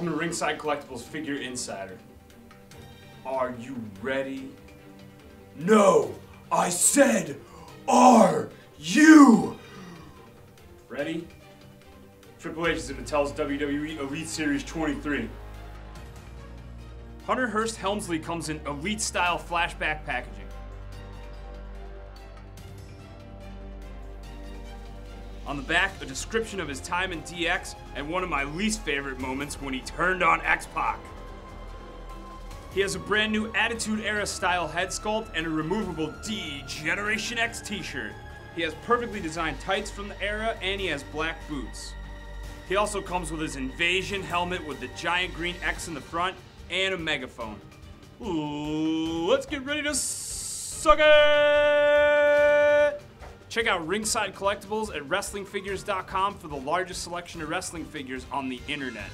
Welcome to Ringside Collectibles Figure Insider. Are you ready? No! I said, are you? Ready? Triple H is in Mattel's WWE Elite Series 23. Hunter Hearst Helmsley comes in Elite style flashback packaging. On the back, a description of his time in DX and one of my least favorite moments when he turned on X Pac. He has a brand new Attitude Era style head sculpt and a removable D Generation X t shirt. He has perfectly designed tights from the era and he has black boots. He also comes with his Invasion helmet with the giant green X in the front and a megaphone. Ooh, let's get ready to suck it! Check out Ringside Collectibles at WrestlingFigures.com for the largest selection of wrestling figures on the internet.